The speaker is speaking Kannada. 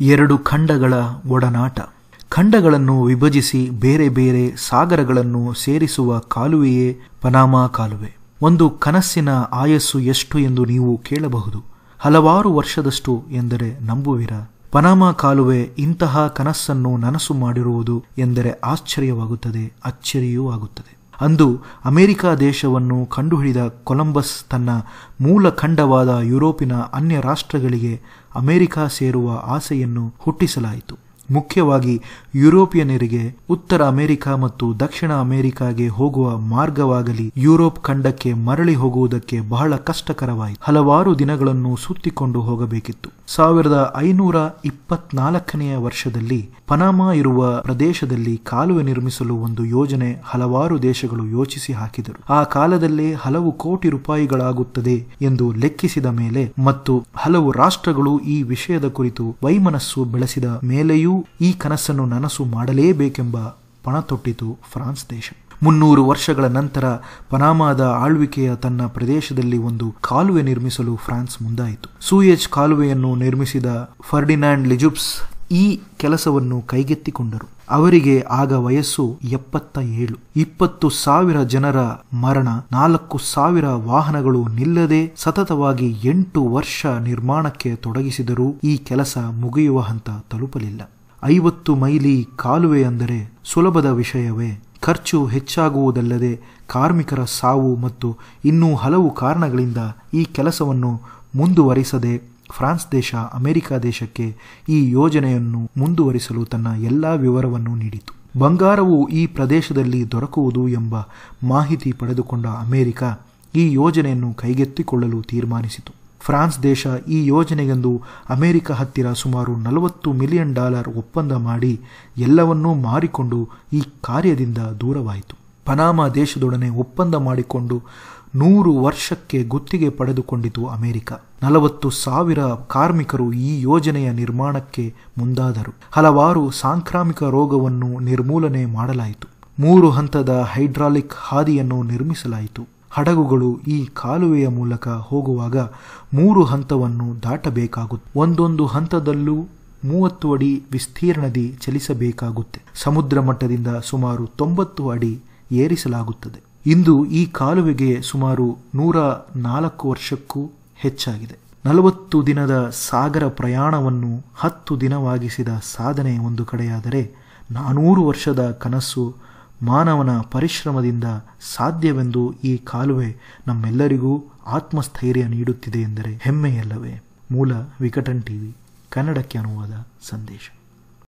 ಎರಡು ಖಂಡಗಳ ಒಡನಾಟ. ಖಂಡಗಳನ್ನು ವಿಭಜಿಸಿ ಬೇರೆ ಬೇರೆ ಸಾಗರಗಳನ್ನು ಸೇರಿಸುವ ಕಾಲುವೆಯೇ ಪನಾಮಾ ಕಾಲುವೆ. ಒಂದು ಕನಸಿನ ಆಯಸ್ಸು ಎಷ್ಟು ಎಂದು ನೀವು ಕೇಳಬಹುದು. ಹಲವಾರು ವರ್ಷದಷ್ಟು ಎಂದರೆ ನಂಬುವಿರ. ಪನಾಮಾ ಕಾಲುವೆ ಇಂತಹ ಕನಸನ್ನು ನನಸು ಮಾಡಿರುವುದು ಎಂದರೆ ಆಶ್ಚರ್ಯವಾಗುತ್ತದೆ, ಅಚ್ಚರಿಯೂ ಆಗುತ್ತದೆ. ಅಂದು ಅಮೆರಿಕಾ ದೇಶವನ್ನು ಕಂಡುಹಿಡಿದ ಕೊಲಂಬಸ್ ತನ್ನ ಮೂಲ ಖಂಡವಾದ ಯುರೋಪಿನ ಅನ್ಯ ರಾಷ್ಟ್ರಗಳಿಗೆ ಅಮೆರಿಕ ಸೇರುವ ಆಸೆಯನ್ನು ಹುಟ್ಟಿಸಲಾಯಿತು. ಮುಖ್ಯವಾಗಿ ಯುರೋಪಿಯನರಿಗೆ ಉತ್ತರ ಅಮೆರಿಕ ಮತ್ತು ದಕ್ಷಿಣ ಅಮೆರಿಕಾಗೆ ಹೋಗುವ ಮಾರ್ಗವಾಗಲಿ ಯುರೋಪ್ ಖಂಡಕ್ಕೆ ಮರಳಿ ಹೋಗುವುದಕ್ಕೆ ಬಹಳ ಕಷ್ಟಕರವಾಯಿತು. ಹಲವಾರು ದಿನಗಳನ್ನು ಸುತ್ತಿಕೊಂಡು ಹೋಗಬೇಕಿತ್ತು. ಸಾವಿರದ ಐನೂರ ಇಪ್ಪತ್ನಾಲ್ಕನೆಯ ವರ್ಷದಲ್ಲಿ ಪನಾಮಾ ಇರುವ ಪ್ರದೇಶದಲ್ಲಿ ಕಾಲುವೆ ನಿರ್ಮಿಸಲು ಒಂದು ಯೋಜನೆ ಹಲವಾರು ದೇಶಗಳು ಯೋಚಿಸಿ ಹಾಕಿದರು. ಆ ಕಾಲದಲ್ಲೇ ಹಲವು ಕೋಟಿ ರೂಪಾಯಿಗಳಾಗುತ್ತದೆ ಎಂದು ಲೆಕ್ಕಿಸಿದ ಮೇಲೆ ಮತ್ತು ಹಲವು ರಾಷ್ಟ್ರಗಳು ಈ ವಿಷಯದ ಕುರಿತು ವೈಮನಸ್ಸು ಬೆಳೆಸಿದ ಮೇಲೆಯೂ ಈ ಕನಸನ್ನು ನನಸು ಮಾಡಲೇಬೇಕೆಂಬ ಪಣ ತೊಟ್ಟಿತು ಫ್ರಾನ್ಸ್ ದೇಶ. ಮುನ್ನೂರು ವರ್ಷಗಳ ನಂತರ ಪನಾಮಾದ ಆಳ್ವಿಕೆಯ ತನ್ನ ಪ್ರದೇಶದಲ್ಲಿ ಒಂದು ಕಾಲುವೆ ನಿರ್ಮಿಸಲು ಫ್ರಾನ್ಸ್ ಮುಂದಾಯಿತು. ಸೂಯೆಜ್ ಕಾಲುವೆಯನ್ನು ನಿರ್ಮಿಸಿದ ಫರ್ಡಿನಾಂಡ್ ಲಿಜುಪ್ಸ್ ಈ ಕೆಲಸವನ್ನು ಕೈಗೆತ್ತಿಕೊಂಡರು. ಅವರಿಗೆ ಆಗ ವಯಸ್ಸು ಎಪ್ಪತ್ತ ಏಳು ಇಪ್ಪತ್ತು ಸಾವಿರ ಜನರ ಮರಣ, ನಾಲ್ಕು ಸಾವಿರ ವಾಹನಗಳು ನಿಲ್ಲದೆ ಸತತವಾಗಿ ಎಂಟು ವರ್ಷ ನಿರ್ಮಾಣಕ್ಕೆ ತೊಡಗಿಸಿದರೂ ಈ ಕೆಲಸ ಮುಗಿಯುವ ಹಂತ ತಲುಪಲಿಲ್ಲ. ಐವತ್ತು ಮೈಲಿ ಕಾಲುವೆ ಅಂದರೆ ಸುಲಭದ ವಿಷಯವೇ. ಖರ್ಚು ಹೆಚ್ಚಾಗುವುದಲ್ಲದೆ ಕಾರ್ಮಿಕರ ಸಾವು ಮತ್ತು ಇನ್ನೂ ಹಲವು ಕಾರಣಗಳಿಂದ ಈ ಕೆಲಸವನ್ನು ಮುಂದುವರಿಸದೆ ಫ್ರಾನ್ಸ್ ದೇಶ, ಅಮೆರಿಕ ದೇಶಕ್ಕೆ ಈ ಯೋಜನೆಯನ್ನು ಮುಂದುವರಿಸಲು ತನ್ನ ಎಲ್ಲ ವಿವರವನ್ನು ನೀಡಿತು. ಬಂಗಾರವು ಈ ಪ್ರದೇಶದಲ್ಲಿ ದೊರಕುವುದು ಎಂಬ ಮಾಹಿತಿ ಪಡೆದುಕೊಂಡ ಅಮೆರಿಕ ಈ ಯೋಜನೆಯನ್ನು ಕೈಗೆತ್ತಿಕೊಳ್ಳಲು ತೀರ್ಮಾನಿಸಿತು. ಫ್ರಾನ್ಸ್ ದೇಶ ಈ ಯೋಜನೆಗೆಂದು ಅಮೆರಿಕ ಹತ್ತಿರ ಸುಮಾರು ನಲವತ್ತು ಮಿಲಿಯನ್ ಡಾಲರ್ ಒಪ್ಪಂದ ಮಾಡಿ ಎಲ್ಲವನ್ನೂ ಮಾರಿಕೊಂಡು ಈ ಕಾರ್ಯದಿಂದ ದೂರವಾಯಿತು. ಪನಾಮ ದೇಶದೊಡನೆ ಒಪ್ಪಂದ ಮಾಡಿಕೊಂಡು ನೂರು ವರ್ಷಕ್ಕೆ ಗುತ್ತಿಗೆ ಪಡೆದುಕೊಂಡಿತು ಅಮೆರಿಕ. ನಲವತ್ತು ಸಾವಿರ ಕಾರ್ಮಿಕರು ಈ ಯೋಜನೆಯ ನಿರ್ಮಾಣಕ್ಕೆ ಮುಂದಾದರು. ಹಲವಾರು ಸಾಂಕ್ರಾಮಿಕ ರೋಗವನ್ನು ನಿರ್ಮೂಲನೆ ಮಾಡಲಾಯಿತು. ಮೂರು ಹಂತದ ಹೈಡ್ರಾಲಿಕ್ ಹಾದಿಯನ್ನು ನಿರ್ಮಿಸಲಾಯಿತು. ಹಡಗುಗಳು ಈ ಕಾಲುವೆಯ ಮೂಲಕ ಹೋಗುವಾಗ ಮೂರು ಹಂತವನ್ನು ದಾಟಬೇಕಾಗುತ್ತೆ ಒಂದೊಂದು ಹಂತದಲ್ಲೂ ಮೂವತ್ತು ಅಡಿ ವಿಸ್ತೀರ್ಣದಿ ಚಲಿಸಬೇಕಾಗುತ್ತೆ. ಸಮುದ್ರ ಮಟ್ಟದಿಂದ ಸುಮಾರು ತೊಂಬತ್ತು ಅಡಿ ಏರಿಸಲಾಗುತ್ತದೆ. ಇಂದು ಈ ಕಾಲುವೆಗೆ ಸುಮಾರು ನೂರ ನಾಲ್ಕು ವರ್ಷಕ್ಕೂ ಹೆಚ್ಚಾಗಿದೆ. ನಲವತ್ತು ದಿನದ ಸಾಗರ ಪ್ರಯಾಣವನ್ನು ಹತ್ತು ದಿನವಾಗಿಸಿದ ಸಾಧನೆ ಒಂದು ಕಡೆಯಾದರೆ ನಾನೂರು ವರ್ಷದ ಕನಸು ಮಾನವನ ಪರಿಶ್ರಮದಿಂದ ಸಾಧ್ಯವೆಂದು ಈ ಕಾಲುವೆ ನಮ್ಮೆಲ್ಲರಿಗೂ ಆತ್ಮಸ್ಥೈರ್ಯ ನೀಡುತ್ತಿದೆ ಎಂದರೆ ಹೆಮ್ಮೆಯಲ್ಲವೇ? ಮೂಲ ವಿಕಟನ್ ಟಿವಿ, ಕನ್ನಡಕ್ಕೆ ಅನುವಾದ, ಸಂದೇಶ.